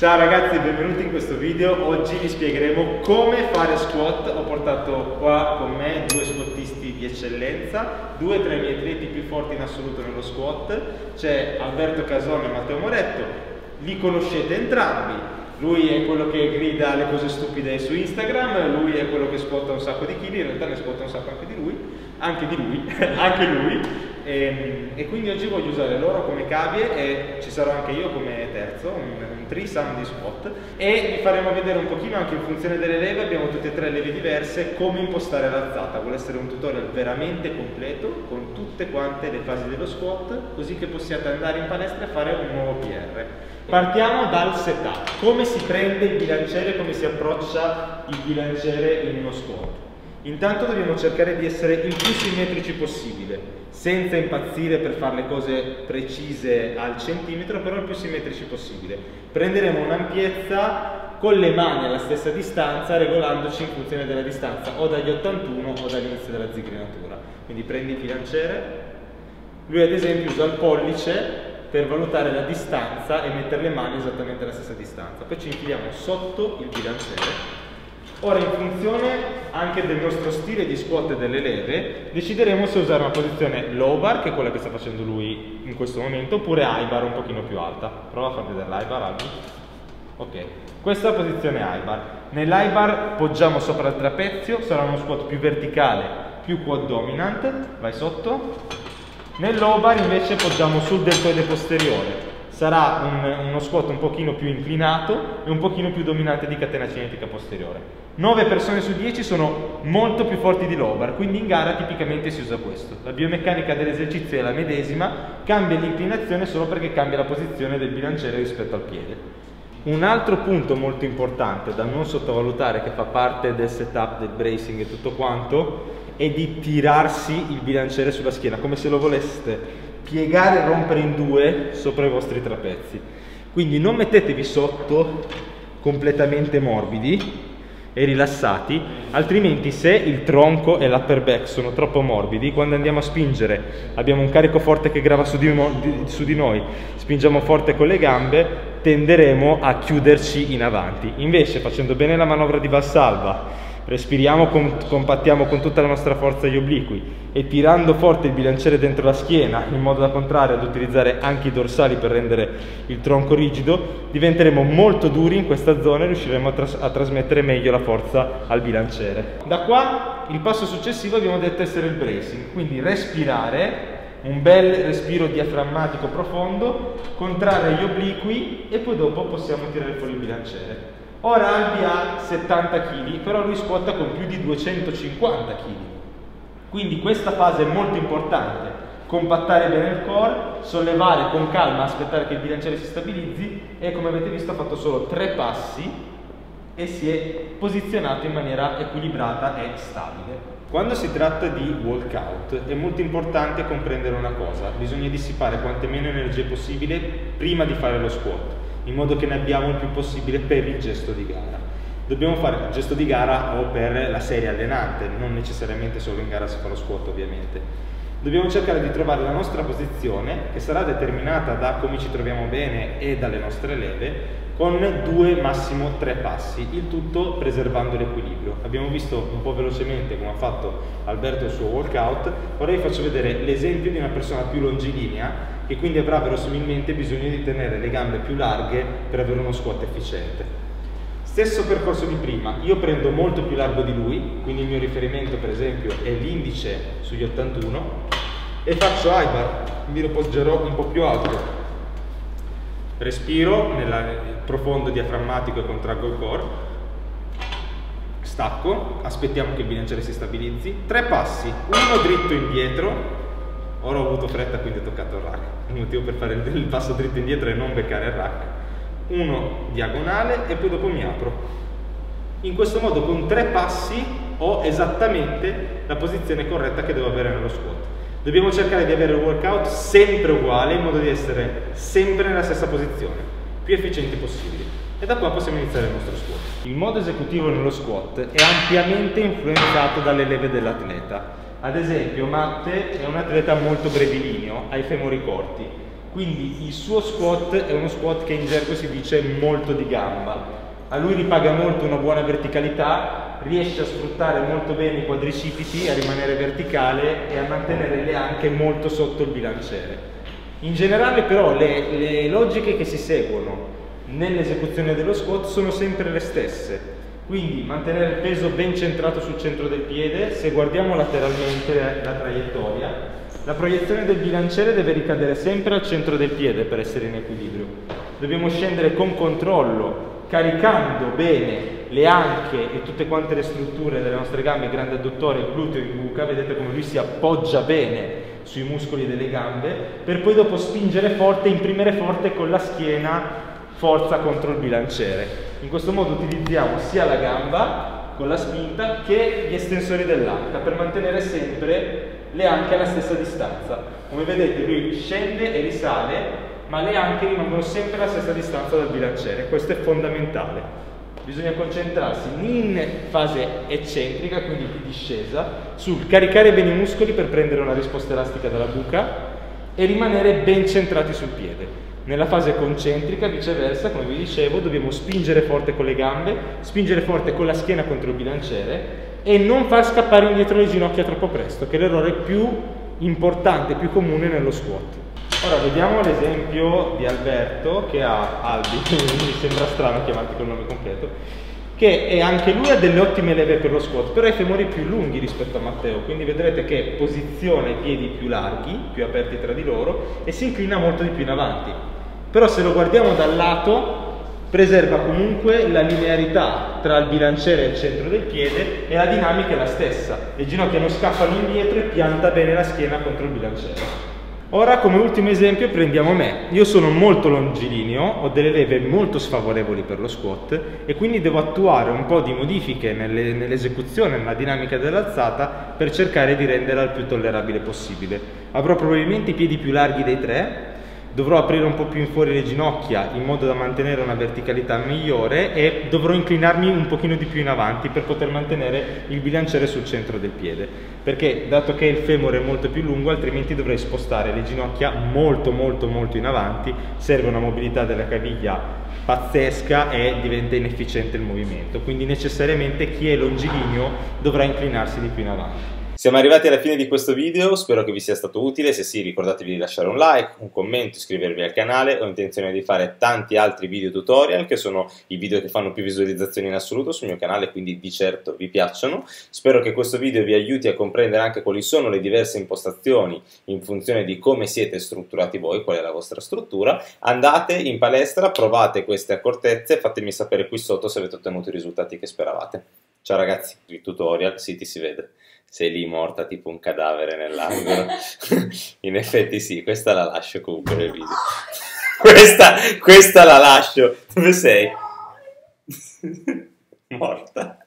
Ciao ragazzi, benvenuti in questo video. Oggi vi spiegheremo come fare squat. Ho portato qua con me due squattisti di eccellenza, due tra i miei atleti più forti in assoluto nello squat. C'è Alberto Casone e Matteo Moretto. Li conoscete entrambi. Lui è quello che grida le cose stupide su Instagram, lui è quello che squatta un sacco di chili, in realtà ne squatta un sacco anche di lui, anche di lui, anche lui. E, ehm, e, quindi oggi voglio usare loro come cavie e ci sarò anche io come terzo, un, un threesome di squat e vi faremo vedere un pochino anche in funzione delle leve, abbiamo tutte e tre leve diverse, come impostare l'alzata. Vuole essere un tutorial veramente completo con tutte quante le fasi dello squat così che possiate andare in palestra e fare un nuovo PR. Partiamo dal setup, come si prende il bilanciere, come si approccia il bilanciere in uno squat. Intanto dobbiamo cercare di essere il più simmetrici possibile, senza impazzire per fare le cose precise al centimetro, però il più simmetrici possibile. Prenderemo un'ampiezza con le mani alla stessa distanza, regolandoci in funzione della distanza, o dagli 81 o dall'inizio della zigrinatura. Quindi prendi il bilanciere, lui ad esempio usa il pollice per valutare la distanza e mettere le mani esattamente alla stessa distanza. Poi ci infiliamo sotto il bilanciere Ora in funzione anche del nostro stile di squat e delle leve decideremo se usare una posizione low bar che è quella che sta facendo lui in questo momento oppure high bar un pochino più alta. Prova a far vedere l'high bar Albi. Ok, questa è la posizione high bar. Nell'high bar poggiamo sopra il trapezio, sarà uno squat più verticale, più quad dominant, vai sotto. Nel low bar invece poggiamo sul deltoide posteriore, sarà un, uno squat un pochino più inclinato e un pochino più dominante di catena cinetica posteriore. 9 persone su 10 sono molto più forti di lobar, quindi in gara tipicamente si usa questo. La biomeccanica dell'esercizio è la medesima, cambia l'inclinazione solo perché cambia la posizione del bilanciere rispetto al piede. Un altro punto molto importante da non sottovalutare che fa parte del setup, del bracing e tutto quanto è di tirarsi il bilanciere sulla schiena, come se lo voleste piegare e rompere in due sopra i vostri trapezi. Quindi non mettetevi sotto completamente morbidi e rilassati, altrimenti se il tronco e l'upper back sono troppo morbidi, quando andiamo a spingere abbiamo un carico forte che grava su di, su di noi, spingiamo forte con le gambe, tenderemo a chiuderci in avanti. Invece facendo bene la manovra di Valsalva, Respiriamo, compattiamo con tutta la nostra forza gli obliqui e tirando forte il bilanciere dentro la schiena in modo da contrario ad utilizzare anche i dorsali per rendere il tronco rigido, diventeremo molto duri in questa zona e riusciremo a, tras a trasmettere meglio la forza al bilanciere. Da qua il passo successivo abbiamo detto essere il bracing, quindi respirare un bel respiro diaframmatico profondo, contrarre gli obliqui e poi dopo possiamo tirare fuori il bilanciere. Ora Albi ha 70 kg, però lui squatta con più di 250 kg. Quindi questa fase è molto importante. Compattare bene il core, sollevare con calma, aspettare che il bilanciere si stabilizzi e come avete visto ha fatto solo tre passi e si è posizionato in maniera equilibrata e stabile. Quando si tratta di walkout è molto importante comprendere una cosa, bisogna dissipare quante meno energie possibile prima di fare lo squat in modo che ne abbiamo il più possibile per il gesto di gara. Dobbiamo fare il gesto di gara o per la serie allenante, non necessariamente solo in gara si fa lo squat ovviamente. Dobbiamo cercare di trovare la nostra posizione che sarà determinata da come ci troviamo bene e dalle nostre leve con due, massimo tre passi, il tutto preservando l'equilibrio. Abbiamo visto un po' velocemente come ha fatto Alberto il suo workout, ora vi faccio vedere l'esempio di una persona più longilinea che quindi avrà verosimilmente bisogno di tenere le gambe più larghe per avere uno squat efficiente. Stesso percorso di prima, io prendo molto più largo di lui, quindi il mio riferimento per esempio è l'indice sugli 81 e faccio high bar, mi lo poggerò un po' più alto. Respiro nel profondo diaframmatico e contraggo il core, stacco, aspettiamo che il bilanciere si stabilizzi, tre passi, uno dritto indietro, Ora ho avuto fretta quindi ho toccato il rack. Il motivo per fare il passo dritto indietro è non beccare il rack. Uno diagonale e poi dopo mi apro. In questo modo con tre passi ho esattamente la posizione corretta che devo avere nello squat. Dobbiamo cercare di avere il workout sempre uguale in modo di essere sempre nella stessa posizione, più efficienti possibili. E da qua possiamo iniziare il nostro squat. Il modo esecutivo nello squat è ampiamente influenzato dalle leve dell'atleta. Ad esempio Matte è un atleta molto brevilineo, ha i femori corti. quindi il suo squat è uno squat che in gergo si dice molto di gamba. A lui ripaga molto una buona verticalità, riesce a sfruttare molto bene i quadricipiti, a rimanere verticale e a mantenere le anche molto sotto il bilanciere. In generale però le, le logiche che si seguono nell'esecuzione dello squat sono sempre le stesse, quindi mantenere il peso ben centrato sul centro del piede, se guardiamo lateralmente la traiettoria, la proiezione del bilanciere deve ricadere sempre al centro del piede per essere in equilibrio. Dobbiamo scendere con controllo, caricando bene le anche e tutte quante le strutture delle nostre gambe, il grande adduttore, il gluteo, il buca, vedete come lui si appoggia bene sui muscoli delle gambe, per poi dopo spingere forte, imprimere forte con la schiena forza contro il bilanciere. In questo modo utilizziamo sia la gamba con la spinta che gli estensori dell'anca per mantenere sempre le anche alla stessa distanza. Come vedete lui scende e risale, ma le anche rimangono sempre alla stessa distanza dal bilanciere. Questo è fondamentale. Bisogna concentrarsi in fase eccentrica, quindi di discesa, sul caricare bene i muscoli per prendere una risposta elastica dalla buca e rimanere ben centrati sul piede. Nella fase concentrica, viceversa, come vi dicevo, dobbiamo spingere forte con le gambe, spingere forte con la schiena contro il bilanciere e non far scappare indietro le ginocchia troppo presto, che è l'errore più importante, più comune nello squat. Ora vediamo l'esempio di Alberto che ha Albi, mi sembra strano chiamarti col nome completo, che anche lui ha delle ottime leve per lo squat, però ha i femori più lunghi rispetto a Matteo, quindi vedrete che posiziona i piedi più larghi, più aperti tra di loro e si inclina molto di più in avanti. Però se lo guardiamo dal lato preserva comunque la linearità tra il bilanciere e il centro del piede e la dinamica è la stessa. Le ginocchia non scappano indietro e pianta bene la schiena contro il bilanciere. Ora come ultimo esempio prendiamo me. Io sono molto longilineo, ho delle leve molto sfavorevoli per lo squat e quindi devo attuare un po' di modifiche nelle, nell'esecuzione, nella dinamica dell'alzata per cercare di renderla il più tollerabile possibile. Avrò probabilmente i piedi più larghi dei tre, dovrò aprire un po' più in fuori le ginocchia in modo da mantenere una verticalità migliore e dovrò inclinarmi un pochino di più in avanti per poter mantenere il bilanciere sul centro del piede. Perché dato che il femore è molto più lungo altrimenti dovrei spostare le ginocchia molto molto molto in avanti. Serve una mobilità della caviglia pazzesca e diventa inefficiente il movimento. Quindi necessariamente chi è longilineo dovrà inclinarsi di più in avanti siamo arrivati alla fine di questo video, spero che vi sia stato utile, se sì ricordatevi di lasciare un like, un commento, iscrivervi al canale, ho intenzione di fare tanti altri video tutorial che sono i video che fanno più visualizzazioni in assoluto sul mio canale, quindi di certo vi piacciono. Spero che questo video vi aiuti a comprendere anche quali sono le diverse impostazioni in funzione di come siete strutturati voi, qual è la vostra struttura. Andate in palestra, provate queste accortezze, fatemi sapere qui sotto se avete ottenuto i risultati che speravate. Ciao ragazzi, il tutorial, sì ti si vede sei lì morta tipo un cadavere nell'angolo. In effetti sì, questa la lascio comunque nel video. questa, questa la lascio. Dove sei? morta.